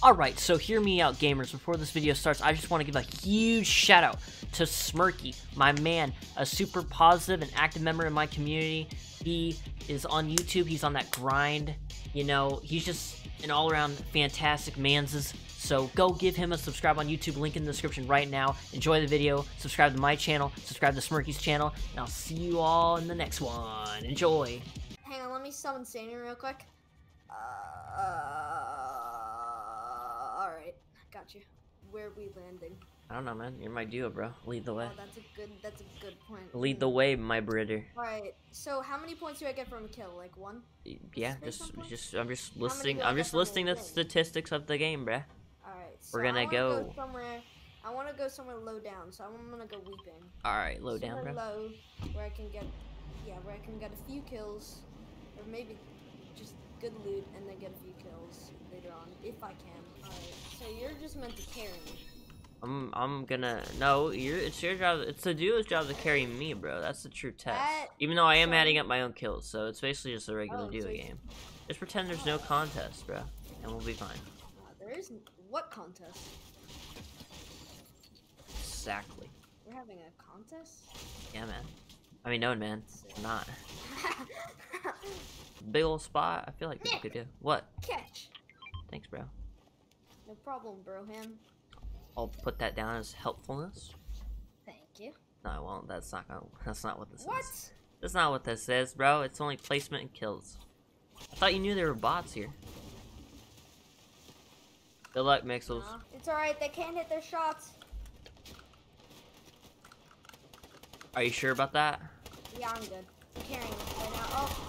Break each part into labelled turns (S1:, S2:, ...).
S1: Alright, so hear me out, gamers. Before this video starts, I just want to give a huge shout out to Smirky, my man, a super positive and active member in my community. He is on YouTube, he's on that grind. You know, he's just an all around fantastic manses. So go give him a subscribe on YouTube, link in the description right now. Enjoy the video, subscribe to my channel, subscribe to Smirky's channel, and I'll see you all in the next one. Enjoy!
S2: Hang on, let me summon Sammy real quick. Uh, got you. Where are we landing?
S1: I don't know, man. You're my duo, bro. Lead the way.
S2: Oh, that's a good, that's a good point.
S1: Lead the way, my brother.
S2: Alright, so how many points do I get from a kill? Like one?
S1: Yeah, just, just, I'm just listing, I'm just listing the statistics of the game, bruh.
S2: Alright, so
S1: We're gonna
S2: I wanna
S1: go-
S2: somewhere. I want to go somewhere low down, so I'm gonna go weeping.
S1: Alright, low down,
S2: somewhere
S1: bro.
S2: low, where I can get, yeah, where I can get a few kills, or maybe just good loot and then get a few kills later on, if I can. So you're just meant to carry me.
S1: I'm, I'm gonna, no, you're, it's your job, it's the duo's job to carry me, bro. That's the true test.
S2: That-
S1: Even though I am
S2: so-
S1: adding up my own kills, so it's basically just a regular
S2: Oh,
S1: duo
S2: so
S1: game. Just pretend there's no contest, bro, and we'll be fine.
S2: Uh, there is what contest?
S1: Exactly.
S2: We're having a contest?
S1: Yeah, man. I mean, no, man. I'm not. Big old spot. I feel like we could do. What?
S2: Catch.
S1: Thanks, bro.
S2: No problem, broham.
S1: I'll put that down as helpfulness.
S2: Thank you.
S1: No, I won't. That's not gonna. That's not what this
S2: What?
S1: is. That's not what this is, bro. It's only placement and kills. I thought you knew there were bots here. Good luck, Mixels.
S2: It's alright, they can't hit their shots.
S1: Are you sure about that?
S2: Yeah, I'm good. I'm carrying right now. Oh.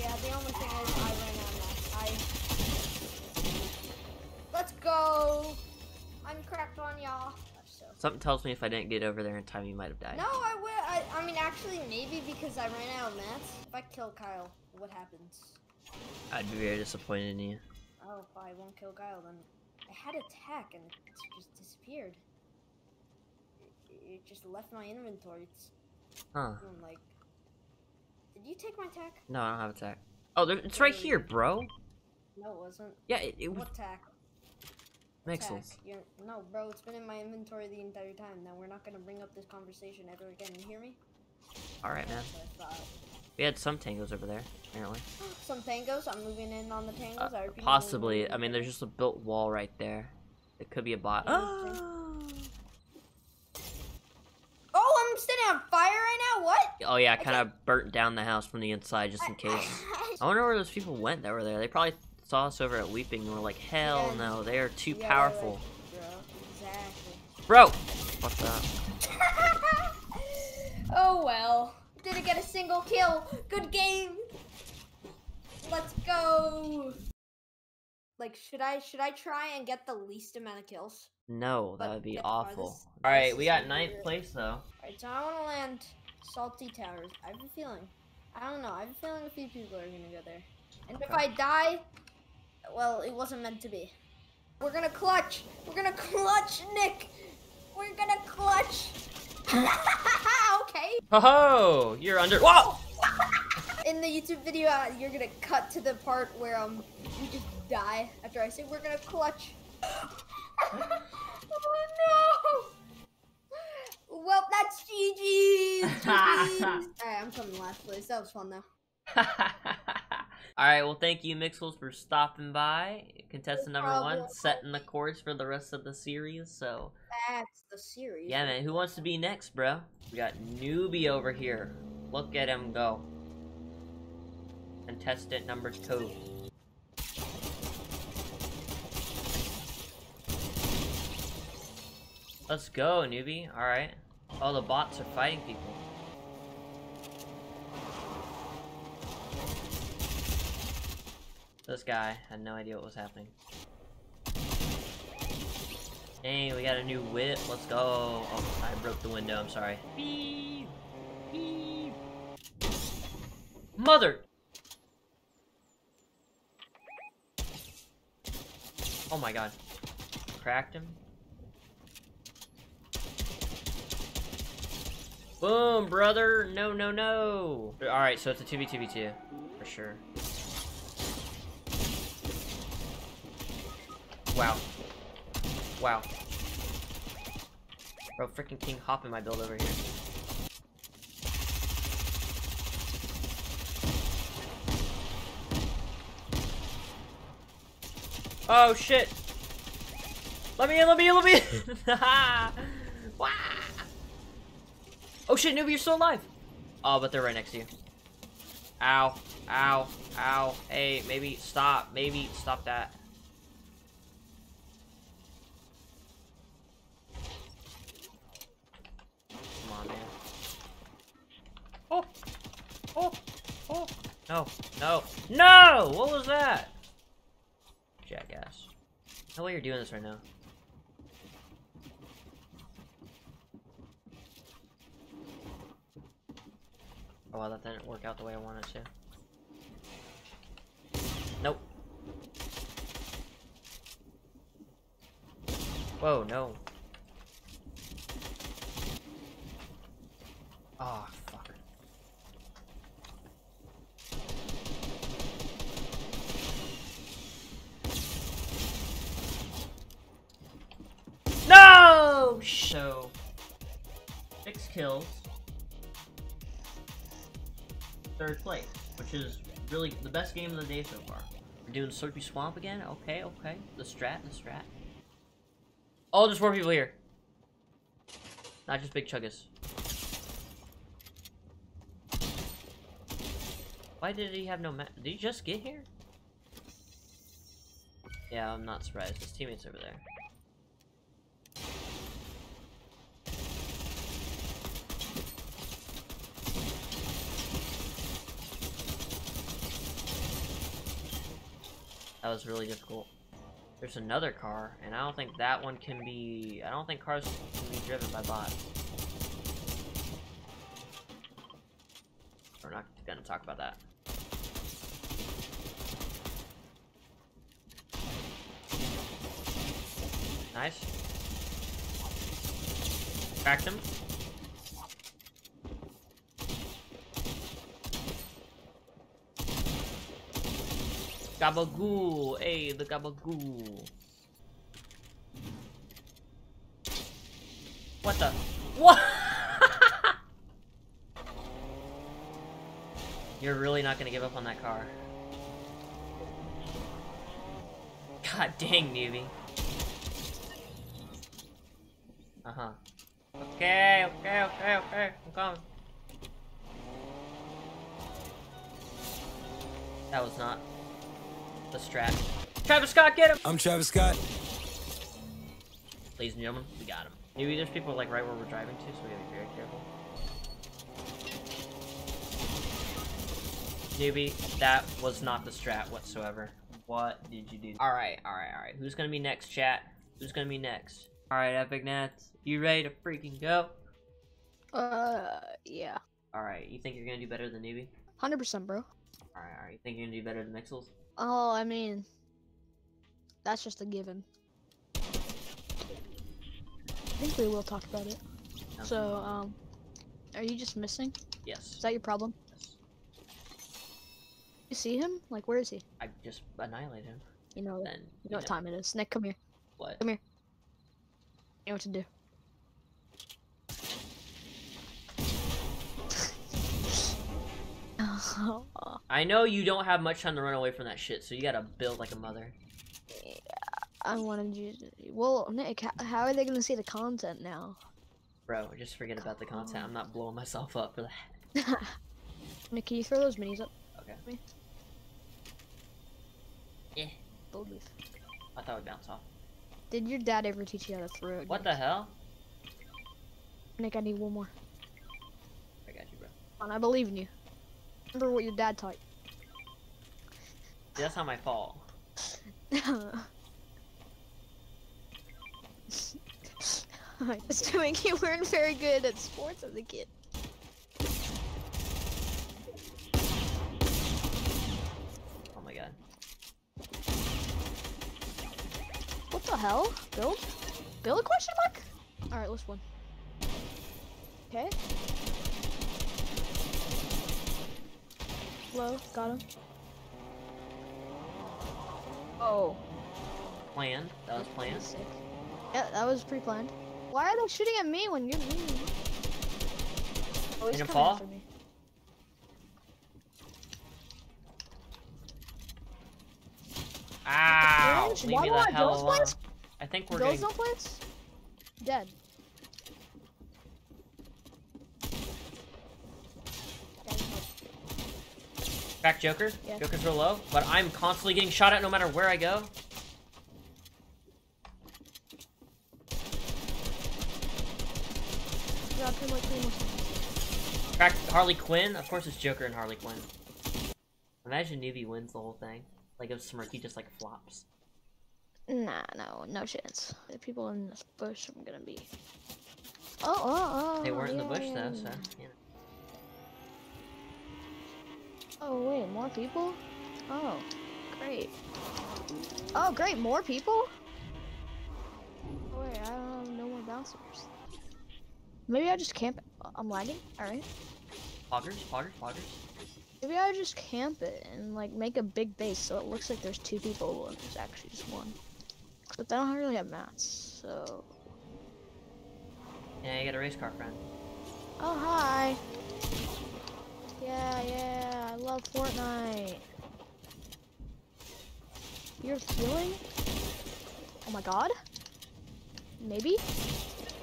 S2: Yeah, the only thing is I ran out of mats. I... Let's go! I'm cracked on y'all. So.
S1: Something tells me if I didn't get over there in time, you might have died.
S2: No, I will. I, I mean, actually, maybe because I ran out of mats. If I kill Kyle, what happens?
S1: I'd be very disappointed in you.
S2: Oh, if I won't kill Kyle, then I had attack and it just disappeared. It, it just left my inventory. It's
S1: Huh.
S2: I'm like, did you take my attack?
S1: No, I don't have attack. Oh, there, it's right here, bro.
S2: No, it wasn't.
S1: Yeah, it, it was
S2: What attack?
S1: Mixels.
S2: No, bro, it's been in my inventory the entire time. Now we're not gonna bring up this conversation ever again. You hear me?
S1: Man.
S2: What I thought.
S1: We had some tangos over there, apparently.
S2: Some tangos. I'm moving in on the tangos.
S1: Uh, possibly. I mean, there's just a built wall right there. It could be a bot.
S2: Yeah, Oh, I'm standing on fire right now. What?
S1: Oh yeah, I kind of burnt down the house from the inside just in case. I wonder where those people went that were there. They probably saw us over at Weeping and were like, hell
S2: Yeah.
S1: no, they are too
S2: Yeah,
S1: powerful.
S2: Bro, exactly.
S1: Bro! What's that?
S2: oh well. Didn't get a single kill. Good game. Let's go. Like, should I should I try and get the least amount of kills?
S1: No, that would be awful. Alright, we got ninth place though.
S2: Alright, so I want to land Salty Towers. I have a feeling. I don't know. I have a feeling a few people are gonna go there. And if I die, well, it wasn't meant to be. We're gonna clutch. We're gonna clutch, Nick. We're gonna clutch. okay.
S1: Ho ho! You're under. Whoa!
S2: In the YouTube video, uh, you're gonna cut to the part where um you just die after I say we're gonna clutch. oh no! Well, that's. GG's. Alright, I'm coming last place. That was fun though.
S1: Alright, well, thank you, Mixels, for stopping by. Contestant number one, setting the course for the rest of the series. So,
S2: That's the series.
S1: yeah, man, who wants to be next, bro? We got Newbie over here. Look at him go. Contestant number two. Let's go, newbie. Alright. Oh, the bots are fighting people. This guy had no idea what was happening. Hey, we got a new whip. Let's go. Oh, I broke the window. I'm sorry. Beep. Beep. Mother. Oh my god. Cracked him. Boom, brother. No, no, no. Alright, so it's a 2v2v2. For sure. Wow. Wow. Bro, freaking King Hop in my build over here. Oh shit! Let me in, let me in, let me in! wow. Oh shit, Newbie, you're still alive! Oh, but they're right next to you. Ow, ow, ow. Hey, maybe stop, maybe stop that. Come on, man. Oh! Oh! Oh! No, no, no! What was that? Jackass. No way you're doing this right now. Oh, well, that didn't work out the way I wanted to. Nope. Whoa, no. Kills. Third place, which is really the best game of the day so far. We're doing Slurpy Swamp again? Okay, okay. The strat, the strat. Oh, there's more people here. Not just big chuggas. Why did he have no ma- Did he just get here? Yeah, I'm not surprised. His teammates over there. That was really difficult. There's another car, and I don't think that one can be... I don't think cars can be driven by bots. We're not gonna talk about that. Nice. Cracked him. Gabagool! Hey, the gabagool! What the? What? You're really not gonna give up on that car. God dang, newbie. Uh-huh. Okay, okay, okay, okay. I'm coming. That was not the strat. Travis Scott, get him!
S3: I'm Travis Scott.
S1: Ladies and gentlemen, we got him. Maybe there's people like right where we're driving to, so we gotta be very careful. Newbie, that was not the strat whatsoever. What did you do? Alright, alright, alright. Who's gonna be next, chat? Who's gonna be next? Alright, Epic Nats, you ready to freaking go?
S4: Uh, yeah.
S1: Alright, you think you're gonna do better than Newbie?
S4: 100%, bro.
S1: Alright, alright. You think you're gonna do better than Mixels?
S4: Oh, I mean, that's just a given. I think we will talk about it. So, um, are you just missing?
S1: Yes.
S4: Is that your problem?
S1: yes.
S4: You see him? Like, where is he?
S1: I just annihilated him.
S4: You know,
S1: Then,
S4: you know what time it is. Nick, come here.
S1: What?
S4: Come here. You know what to do.
S1: I know you don't have much time to run away from that shit, so you gotta build like a mother.
S4: Yeah, I wanted you to... Well, Nick, how, are they going to see the content now?
S1: Bro, just forget about the content. I'm not blowing myself up for that.
S4: Nick, can you throw those minis up?
S1: Okay.
S4: Build leaf.
S1: I thought it would bounce off.
S4: Did your dad ever teach you how to throw it?
S1: What the hell?
S4: Nick, I need one more.
S1: I got you, bro.
S4: Come on, I believe in you. Remember what your dad taught
S1: See, that's not my fault.
S4: I was doing you weren't very good at sports as a kid.
S1: Oh my god.
S4: What the hell? Build? Build a question mark? Alright, let's one. Okay. Low, got him. Oh.
S1: planned. That was planned.
S4: Sick. Yeah, that was pre-planned. Why are they shooting at me when you're me? Oh, he's
S1: Didn't
S4: coming
S1: fall?
S4: after me.
S1: Ow! Leave
S4: why
S1: me
S4: do
S1: the
S4: I
S1: hell alone.
S4: plates?
S1: I think we're
S4: Those
S1: getting.
S4: no plates? Dead.
S1: Crack Joker.
S4: Yeah.
S1: Joker's real low, but I'm constantly getting shot at no matter where I go.
S4: Drop him like three more times.
S1: Crack Harley Quinn. Of course, it's Joker and Harley Quinn. Imagine Newbie wins the whole thing. Like if Smirky just like flops.
S4: Nah, no, no chance. The people in this bush I'm gonna be. Oh, oh, oh.
S1: They weren't in the bush though, so you know.
S4: Oh wait, more people? Oh, great. Oh great, more people? Oh, wait, I don't have no more bouncers. Maybe I just camp. I'm lagging. All right.
S1: Poggers, poggers, poggers.
S4: Maybe I just camp it and like make a big base so it looks like there's two people when there's actually just one. But they don't really have mats, so.
S1: Yeah, you got a race car friend.
S4: Oh hi. Yeah, yeah, I love Fortnite. You're healing? Oh my god. Maybe?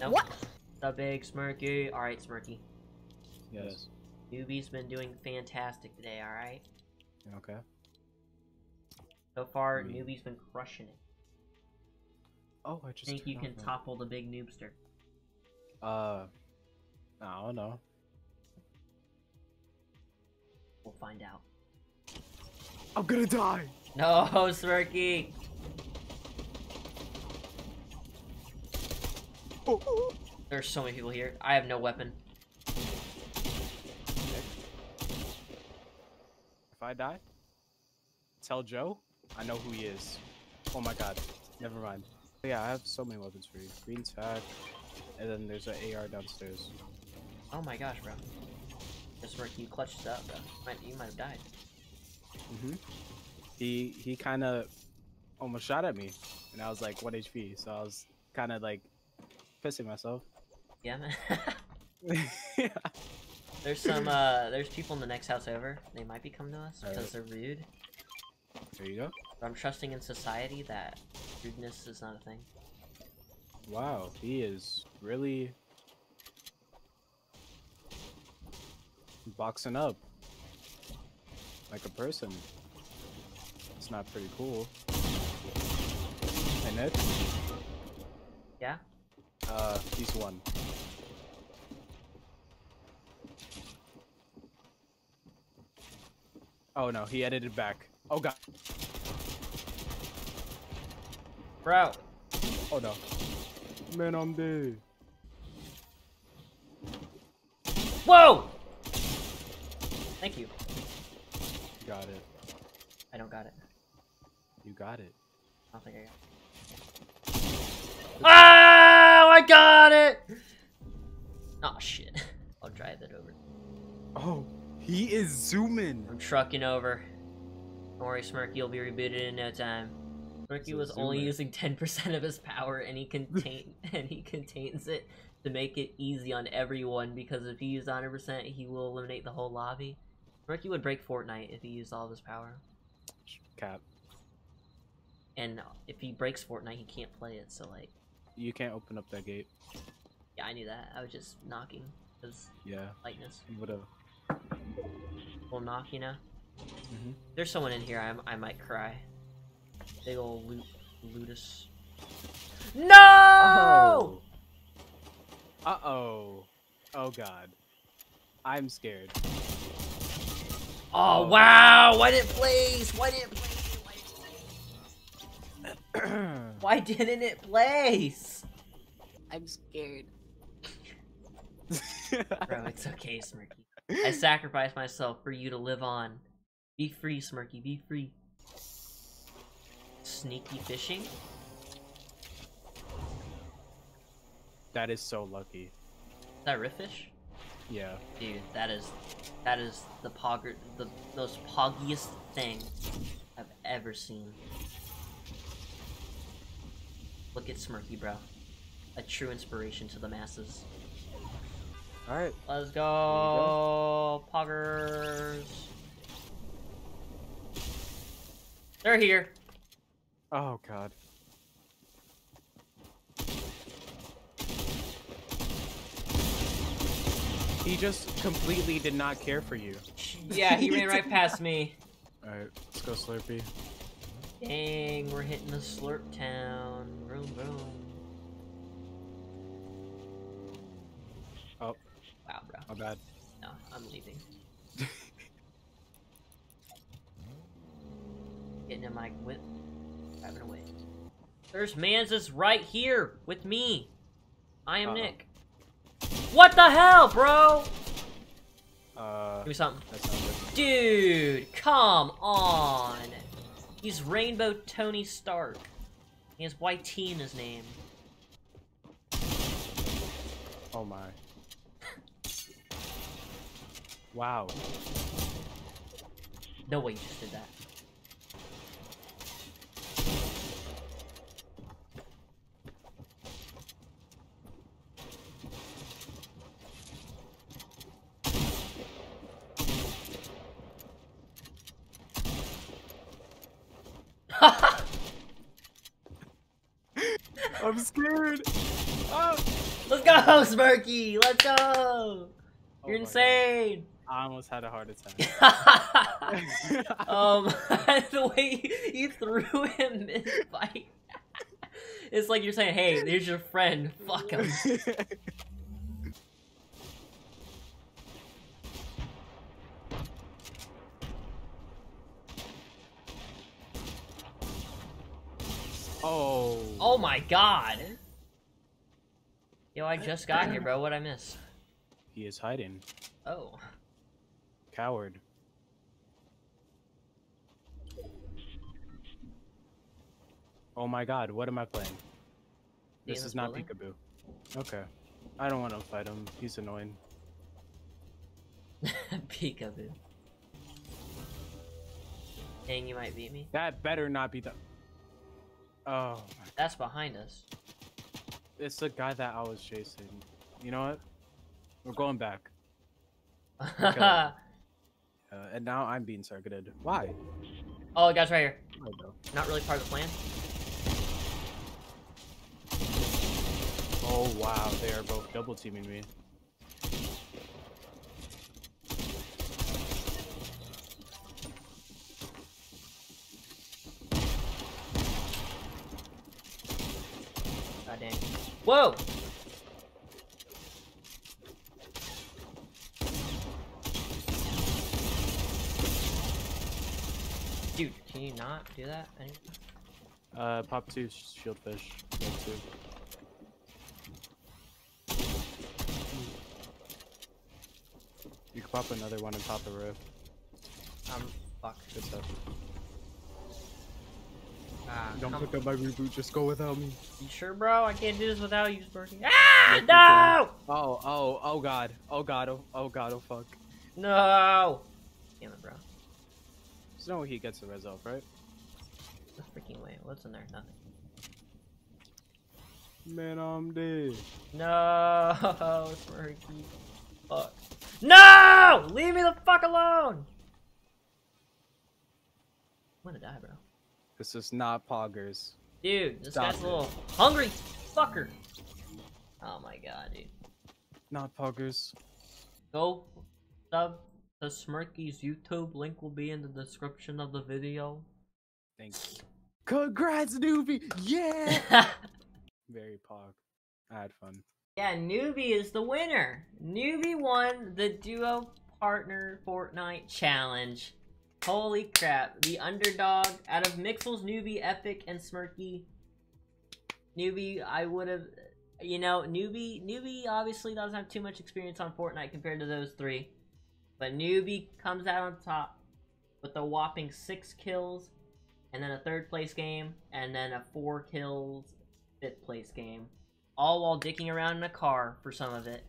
S1: Nope.
S4: What?
S1: The big Smirky. All right, Smirky.
S3: Yes.
S1: Newbie's been doing fantastic today. All right.
S3: Okay.
S1: So far,
S3: Sweet.
S1: Newbie's been crushing it.
S3: Oh, I just
S1: Think you can topple the big noobster?
S3: Uh, I don't know.
S1: We'll find out.
S3: I'm gonna die.
S1: No, Smirky.
S3: Oh, oh.
S1: There's so many people here. I have no weapon.
S3: If I die, tell Joe I know who he is. Oh my god. Never mind. Yeah, I have so many weapons for you. Green tack, and then there's an AR downstairs.
S1: Oh my gosh, bro. Just Smirky, you clutched up. Might, you might have died.
S3: Mm-hmm. He he kind of almost shot at me, and I was like 1 HP, so I was kind of like pissing myself.
S1: Yeah, man.
S3: yeah.
S1: there's some, uh, there's people in the next house over. They might be coming to us because they're rude.
S3: There you go.
S1: But I'm trusting in society that rudeness is not a thing.
S3: Wow, he is really boxing up like a person. It's not pretty cool. And it,
S1: Yeah?
S3: uh, he's one. Oh no, he edited back. Oh god.
S1: Bro,
S3: Oh no. Man, I'm dead.
S1: whoa! Thank you.
S3: Got it.
S1: I don't got it.
S3: You got it.
S1: I don't think I got it. Oh, I got it! Oh shit. I'll drive it over.
S3: Oh, he is zooming.
S1: I'm trucking over. Don't worry, Smirky will be rebooted in no time. Smirky was only using 10% of his power and he contain and he contains it to make it easy on everyone because if he used 100% he will eliminate the whole lobby. Smirky would break Fortnite if he used all of his power.
S3: Cap.
S1: And if he breaks Fortnite he can't play it, so like
S3: You can't open up that gate.
S1: yeah, I knew that. I was just knocking because
S3: Yeah,
S1: lightness.
S3: have.
S1: We'll knock, you know?
S3: Mhm.
S1: There's someone in here I, I might cry. Big ol' loot, Ludus. No!
S3: Uh oh. Oh god. I'm scared.
S1: Oh,
S3: Oh.
S1: wow! Why didn't it place? Why didn't it place? Why didn't it place? Why didn't it place? I'm scared. Bro, it's okay, Smirky. I sacrificed myself for you to live on. Be free, Smirky, be free. Sneaky fishing?
S3: that is so lucky.
S1: Is that riff fish?
S3: Yeah.
S1: Dude, that is that is the pogger the most poggiest thing I've ever seen. Look at Smirky, bro. A true inspiration to the masses.
S3: All right.
S1: Let's go, Poggers. They're here.
S3: Oh god. He just completely did not care for you.
S1: Yeah, he ran right past me.
S3: Alright, let's go Slurpy.
S1: Dang, we're hitting the slurp town. Boom, boom.
S3: Oh.
S1: Wow, bro.
S3: My bad.
S1: No, I'm leaving. Getting in my whip. Driving away. There's Manzus right here with me. I am
S3: Uh-oh.
S1: Nick. What the hell, bro?
S3: Uh,
S1: Give me something. Dude, come on. He's Rainbow Tony Stark. He has YT in his name.
S3: Oh my. Wow.
S1: No way you just did that.
S3: I'm scared. Ah!
S1: Let's go, Smirky! Let's go!
S3: Oh
S1: You're
S3: my God.
S1: insane!
S3: I almost had a heart attack.
S1: um, the way you threw him mid-fight. It's like you're saying, hey, there's your friend, fuck him.
S3: Oh.
S1: Oh my god! Yo, I just got here, bro. What'd I miss?
S3: He is hiding.
S1: Oh.
S3: Coward. Oh my god, what am I playing? This is not
S1: building?
S3: Peekaboo. Okay. I don't want to fight him. He's annoying.
S1: Peekaboo. Dang, you might beat me.
S3: That better not be the. Oh,
S1: That's behind us.
S3: it's the guy that I was chasing. You know what? We're going back. Uh, and now I'm being targeted. Why?
S1: oh, the guy's right here.
S3: Though?
S1: Not really part of the plan.
S3: Oh wow, they are both double teaming me.
S1: God dang. Whoa! Dude, can you not do that?
S3: Uh, pop two shieldfish. Pop two. You can pop another one on top of roof.
S1: Um, fuck.
S3: Good stuff.
S1: Ah,
S3: Don't
S1: come
S3: pick up my reboot. Just go without me.
S1: You sure, bro? I can't do this without you working. Ah! No!
S3: Oh, oh, oh god. Oh god. Oh, oh god. Oh fuck.
S1: No! Damn it, bro.
S3: There's no way he gets the res off, right?
S1: The freaking way. What's in there? Nothing.
S3: Man, I'm dead.
S1: No, Smirky. Fuck. No! Leave me the fuck alone! I'm gonna die, bro.
S3: This is not poggers.
S1: Dude, this
S3: Stop
S1: guy's
S3: it.
S1: a little hungry fucker. Oh my god, dude.
S3: Not poggers.
S1: Go sub to Smirky's YouTube. Link will be in the description of the video.
S3: Thank you. Congrats, newbie! Yeah! Very pog. I had fun.
S1: Yeah, Newbie is the winner. Newbie won the duo partner Fortnite challenge. Holy crap. The underdog out of Mixels, Newbie, Epic, and Smirky. Newbie, I would have, you know, Newbie, Newbie obviously doesn't have too much experience on Fortnite compared to those three. But Newbie comes out on top with a whopping six kills, and then a third place game, and then a four kills fifth place game all while dicking around in a car for some of it.